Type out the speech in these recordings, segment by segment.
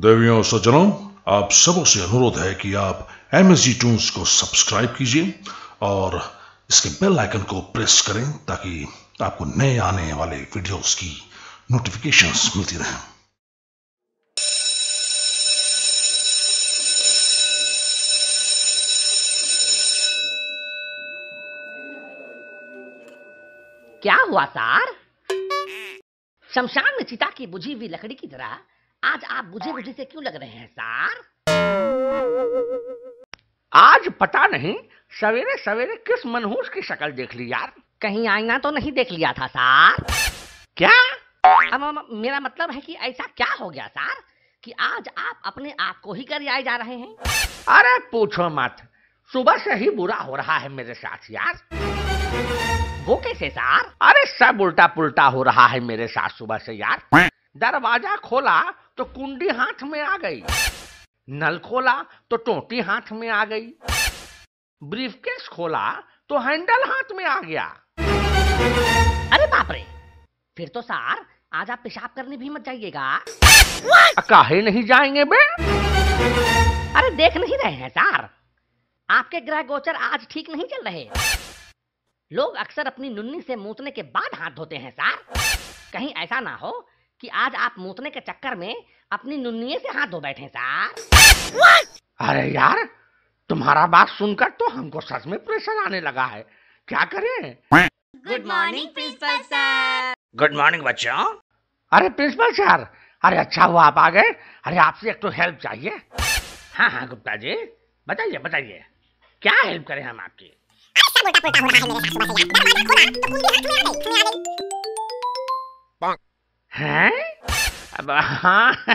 देवियों सज्जनों, आप सबों से अनुरोध है कि आप एम एस जी टून्स को सब्सक्राइब कीजिए और इसके बेल आइकन को प्रेस करें ताकि आपको नए आने वाले वीडियोस की नोटिफिकेशंस मिलती रहें। क्या हुआ, सार? शमशान में चिता की बुझी हुई लकड़ी की तरह आज आप बुझे बुझे से क्यों लग रहे हैं सार? आज पता नहीं सवेरे सवेरे किस मनहूस की शक्ल देख ली यार। कहीं आईना तो नहीं देख लिया था सार? क्या? अब अब मेरा मतलब है कि ऐसा क्या हो गया सार कि आज आप अपने आप को ही कर आए जा रहे हैं? अरे पूछो मत सुबह से ही बुरा हो रहा है मेरे साथ यार। वो कैसे सार? अरे सब उल्टा पुल्टा हो रहा है मेरे साथ सुबह से यार। दरवाज़ा खोला तो कुंडी हाथ में आ गई। नल खोला तो टोटी हाथ में आ गई। ब्रीफकेस खोला तो हैंडल हाथ में आ गया। अरे बाप रे फिर तो सार आज आप पेशाब करने भी मत जाइएगा। काहे नहीं जाएँगे बे। अरे देख नहीं रहे हैं सार आपके ग्रह गोचर आज ठीक नहीं चल रहे। लोग अक्सर अपनी नुन्नी से मूतने के बाद हाथ धोते हैं सार। कहीं ऐसा ना हो कि आज आप मूतने के चक्कर में अपनी नुन्नी से हाथ धो बैठे सार अरे यार तुम्हारा बात सुनकर तो हमको सच में प्रेशर आने लगा है। क्या करें? Good morning principal sir good morning बच्चों। अरे प्रिंसिपल सर अरे अच्छा हुआ आप आ गए। अरे आपसे एक तो हेल्प चाहिए। हाँ हाँ गुप्ता जी बताइए बताइए। क्या हेल्प करें हम आपकी? हैं? अब हाँ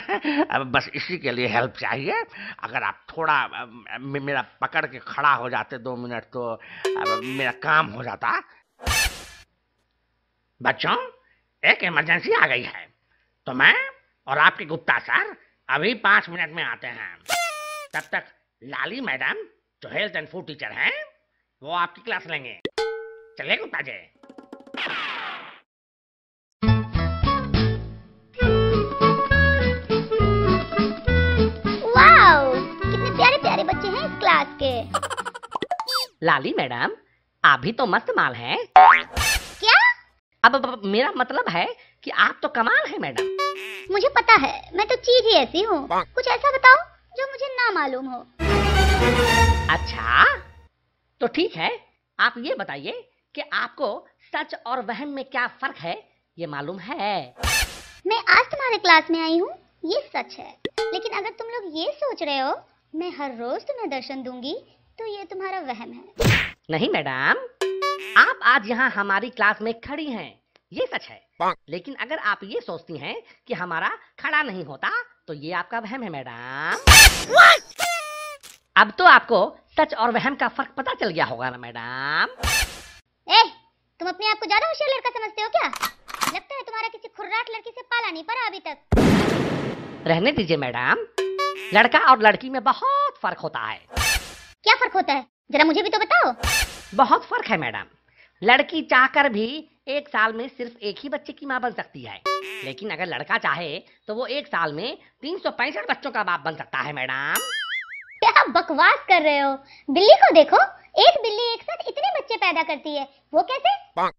अब बस इसी के लिए हेल्प चाहिए। अगर आप थोड़ा मेरा पकड़ के खड़ा हो जाते दो मिनट तो अब मेरा काम हो जाता। बच्चों, एक इमरजेंसी आ गई है। तो मैं और आपके गुप्ता सर अभी पाँच मिनट में आते हैं। तब तक लाली मैडम जो हेल्थ एंड फ़ूड टीचर हैं, वो आपकी क्लास लेंगे। चलिए गुप्ता जी। बच्चे हैं इस क्लास के। लाली मैडम आप भी तो मस्त माल हैं। क्या? अब, अब, अब मेरा मतलब है कि आप तो कमाल है मैडम। मुझे पता है मैं तो चीज़ ही ऐसी हूँ। कुछ ऐसा बताओ जो मुझे ना मालूम हो। अच्छा तो ठीक है आप ये बताइए कि आपको सच और वहम में क्या फ़र्क है ये मालूम है। मैं आज तुम्हारे क्लास में आई हूँ ये सच है। लेकिन अगर तुम लोग ये सोच रहे हो मैं हर रोज तुम्हें दर्शन दूँगी तो ये तुम्हारा वहम है। नहीं मैडम। आप आज यहाँ हमारी क्लास में खड़ी हैं ये सच है। लेकिन अगर आप ये सोचती हैं कि हमारा खड़ा नहीं होता तो ये आपका वहम है मैडम। अब तो आपको सच और वहम का फ़र्क पता चल गया होगा ना मैडम। ए तुम अपने आप को ज़्यादा होशियार लड़का समझते हो क्या? लगता है तुम्हारा किसी खुर्राट लड़की से पाला नहीं पड़ा अभी तक। रहने दीजिए मैडम। लड़का और लड़की में बहुत फ़र्क होता है। क्या फ़र्क होता है? जरा मुझे भी तो बताओ। बहुत फ़र्क है मैडम। लड़की चाहकर भी एक साल में सिर्फ़ एक ही बच्चे की माँ बन सकती है। लेकिन अगर लड़का चाहे तो वो एक साल में तीन सौ पैंसठ बच्चों का बाप बन सकता है मैडम। क्या बकवास कर रहे हो? बिल्ली को देखो एक बिल्ली एक साथ इतने बच्चे पैदा करती है। वो कैसे?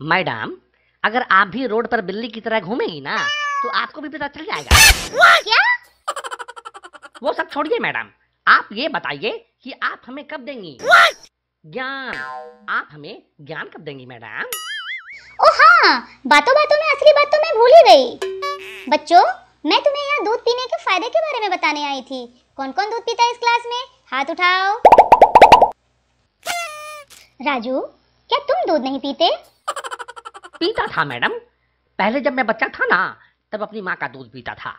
मैडम अगर आप भी रोड पर बिल्ली की तरह घूमेंगी ना तो आपको भी पता चल जाएगा। क्या? वो सब छोड़िए मैडम। आप ये बताइए कि आप हमें कब देंगी? ज्ञान। आप हमें ज्ञान कब देंगी मैडम? ओ हाँ बातों बातों में असली बात तो मैं भूल ही गई। बच्चों मैं तुम्हें यहाँ दूध पीने के फ़ायदे के बारे में बताने आई थी। कौन कौन दूध पीता है इस क्लास में? हाथ उठाओ। राजू क्या तुम दूध नहीं पीते? पीता था मैडम। पहले जब मैं बच्चा था ना तब अपनी माँ का दूध पीता था।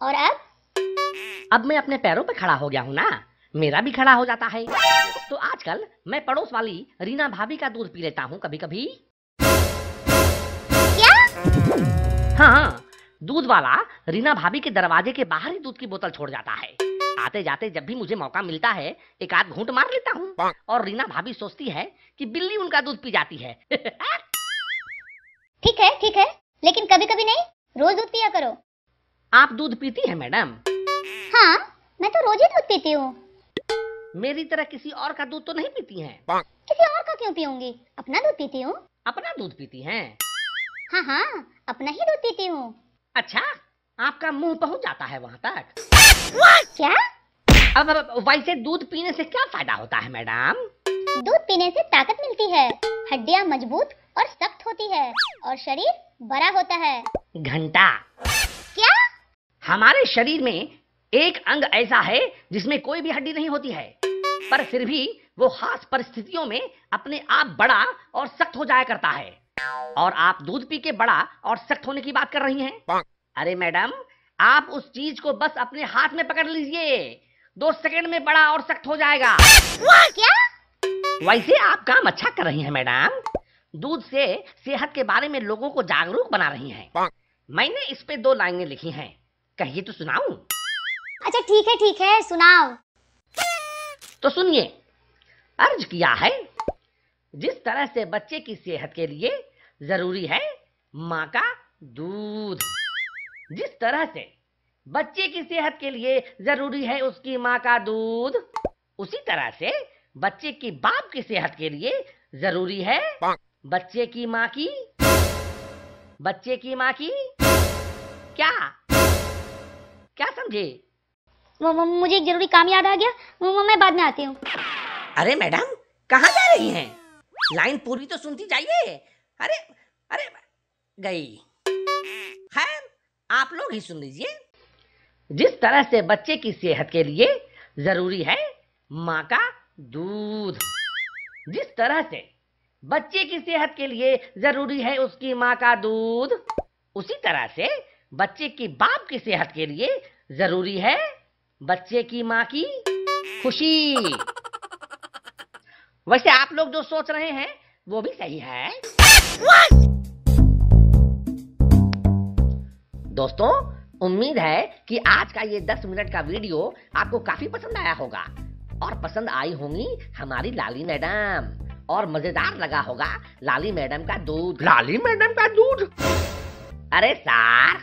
और अब? अब मैं अपने पैरों पे खड़ा हो गया हूँ ना। मेरा भी खड़ा हो जाता है। तो आजकल मैं पड़ोस वाली रीना भाभी का दूध पी लेता हूँ कभी कभी क्या? हाँ दूध वाला रीना भाभी के दरवाजे के बाहर ही दूध की बोतल छोड़ जाता है। आते जाते जब भी मुझे मौका मिलता है एक आध घूंट मार लेता हूँ। और रीना भाभी सोचती है कि बिल्ली उनका दूध पी जाती है। ठीक है ठीक है। लेकिन कभी कभी नहीं। रोज दूध पिया करो। आप दूध पीती है मैडम? हाँ मैं तो रोज ही दूध पीती हूँ। मेरी तरह किसी और का दूध तो नहीं पीती हैं? किसी और का क्यों पीऊँगी? अपना दूध पीती हूँ। अपना दूध पीती हैं? हाँ हाँ अपना ही दूध पीती हूँ। अच्छा आपका मुँह पहुँच जाता है वहाँ तक। क्या? अब अब वैसे दूध पीने से क्या फ़ायदा होता है मैडम? दूध पीने से ताकत मिलती है हड्डियाँ मज़बूत और सख्त होती है और शरीर बड़ा होता है। घंटा। क्या? हमारे शरीर में एक अंग ऐसा है जिसमें कोई भी हड्डी नहीं होती है। पर फिर भी वो खास परिस्थितियों में अपने आप बड़ा और सख्त हो जाया करता है। और आप दूध पी के बड़ा और सख्त होने की बात कर रही हैं? अरे मैडम आप उस चीज़ को बस अपने हाथ में पकड़ लीजिए। दो सेकंड में बड़ा और सख्त हो जाएगा। क्या? वैसे आप काम अच्छा कर रही हैं मैडम। दूध से सेहत के बारे में लोगों को जागरूक बना रही हैं। मैंने इस पे दो लाइनें लिखी हैं। कहिए तो सुनाऊं। अच्छा ठीक है ठीक है, सुनाओ। तो सुनिए, अर्ज़ किया है, जिस तरह से बच्चे की सेहत के लिए ज़रूरी है, माँ का दूध। जिस तरह से बच्चे की सेहत के लिए ज़रूरी है उसकी माँ का दूध, उसी तरह से बच्चे की बाप की सेहत के लिए ज़रूरी है बच्चे की माँ की, बच्चे की माँ की। क्या? क्या समझे? मुझे एक ज़रूरी काम याद आ गया। मैं बाद में आती हूँ। अरे मैडम, कहाँ जा रही हैं? लाइन पूरी तो सुनती जाइए। अरे अरे, गई। खैर, आप लोग ही सुन लीजिए। जिस तरह से बच्चे की सेहत के लिए ज़रूरी है माँ का दूध। जिस तरह से बच्चे की सेहत के लिए ज़रूरी है उसकी माँ का दूध, उसी तरह से बच्चे की बाप की सेहत के लिए ज़रूरी है बच्चे की माँ की खुशी। वैसे आप लोग जो सोच रहे हैं वो भी सही है। दोस्तों उम्मीद है कि आज का ये 10 मिनट का वीडियो आपको काफ़ी पसंद आया होगा। और पसंद आई होंगी हमारी लाली मैडम। और मज़ेदार लगा होगा लाली मैडम का दूध। लाली मैडम का दूध? अरे सार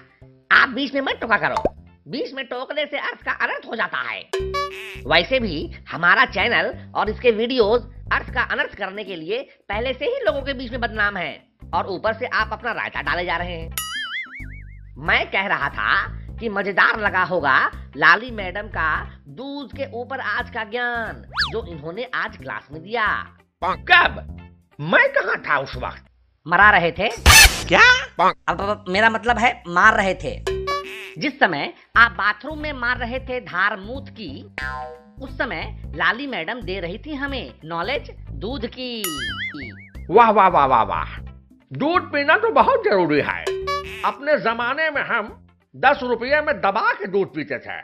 आप बीच में मत टोका करो। बीच में टोकने से अर्थ का अनर्थ हो जाता है। वैसे भी हमारा चैनल और इसके वीडियोस अर्थ का अनर्थ करने के लिए पहले से ही लोगों के बीच में बदनाम है और ऊपर से आप अपना रायता डाले जा रहे हैं। मैं कह रहा था कि मज़ेदार लगा होगा लाली मैडम का दूध के ऊपर आज का ज्ञान जो इन्होंने आज क्लास में दिया। कब? मैं कहाँ था उस वक्त? मरा रहे थे? क्या? अब, अब मेरा मतलब है मार रहे थे। जिस समय आप बाथरूम में मार रहे थे धार मूत की उस समय लाली मैडम दे रही थी हमें नॉलेज दूध की। वाह वाह वाह वाह वाह। दूध पीना तो बहुत ज़रूरी है। अपने जमाने में हम दस रुपये में दबा के दूध पीते थे।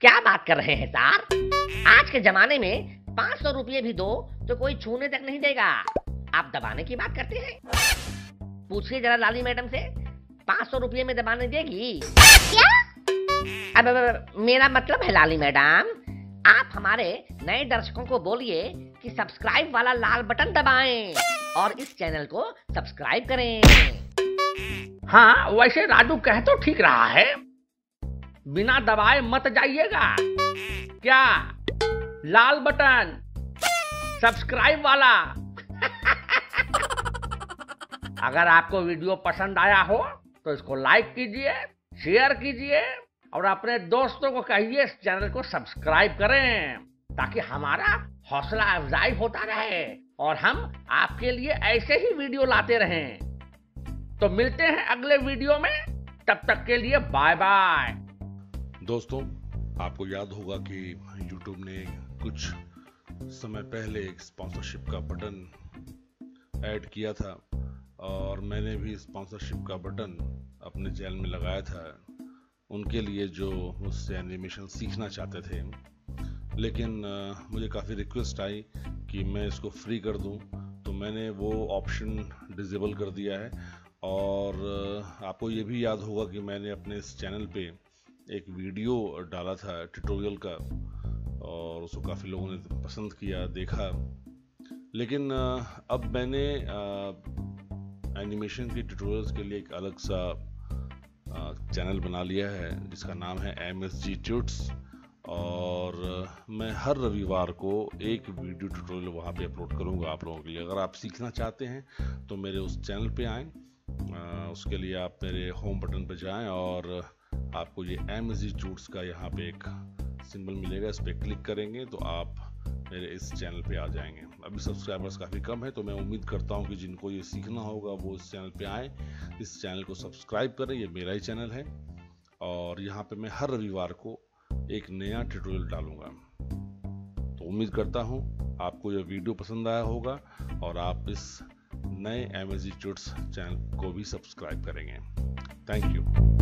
क्या बात कर रहे हैं सर? आज के जमाने में पाँच सौ रुपये भी दो तो कोई छूने तक नहीं देगा। आप दबाने की बात करते हैं? पूछिए जरा लाली मैडम से। पाँच सौ रुपये में दबाने देगी। क्या? अब, अब, अब मेरा मतलब है लाली मैडम आप हमारे नए दर्शकों को बोलिए कि सब्सक्राइब वाला लाल बटन दबाएँ और इस चैनल को सब्सक्राइब करें। हाँ वैसे राजू कह तो ठीक रहा है। बिना दबाए मत जाइएगा। क्या? लाल बटन। सब्सक्राइब वाला। अगर आपको वीडियो पसंद आया हो तो इसको लाइक कीजिए शेयर कीजिए और अपने दोस्तों को कहिए इस चैनल को सब्सक्राइब करें ताकि हमारा हौसला अफजाई होता रहे और हम आपके लिए ऐसे ही वीडियो लाते रहें। तो मिलते हैं अगले वीडियो में। तब तक के लिए बाय बाय दोस्तों, आपको याद होगा कि YouTube ने कुछ समय पहले एक स्पॉन्सरशिप का बटन ऐड किया था। और मैंने भी स्पॉन्सरशिप का बटन अपने चैनल में लगाया था। उनके लिए जो मुझसे एनिमेशन सीखना चाहते थे। लेकिन अ, मुझे काफ़ी रिक्वेस्ट आई कि मैं इसको फ्री कर दूँ। तो मैंने वो ऑप्शन डिजेबल कर दिया है। और आपको ये भी याद होगा कि मैंने अपने इस चैनल पे एक वीडियो डाला था ट्यूटोरियल का। और उसको काफ़ी लोगों ने पसंद किया देखा। लेकिन अब मैंने एनिमेशन के ट्यूटोरियल्स के लिए एक अलग सा चैनल बना लिया है, जिसका नाम है एम एस जी ट्यूट्स और मैं हर रविवार को एक वीडियो ट्यूटोरियल वहाँ पे अपलोड करूँगा आप लोगों के लिए। अगर आप सीखना चाहते हैं तो मेरे उस चैनल पे आएँ। उसके लिए आप मेरे होम बटन पर जाएँ और आपको ये एम एस जी ट्यूट्स का यहाँ पे एक सिंबल मिलेगा, इस पर क्लिक करेंगे तो आप मेरे इस चैनल पे आ जाएँगे। अभी सब्सक्राइबर्स काफ़ी कम है तो मैं उम्मीद करता हूँ कि जिनको ये सीखना होगा, वो इस चैनल पे आए। इस चैनल को सब्सक्राइब करें, ये मेरा ही चैनल है। और यहाँ पे मैं हर रविवार को एक नया ट्यूटोरियल डालूँगा। तो उम्मीद करता हूँ आपको यह वीडियो पसंद आया होगा और आप इस नए एम चैनल को भी सब्सक्राइब करेंगे। Thank you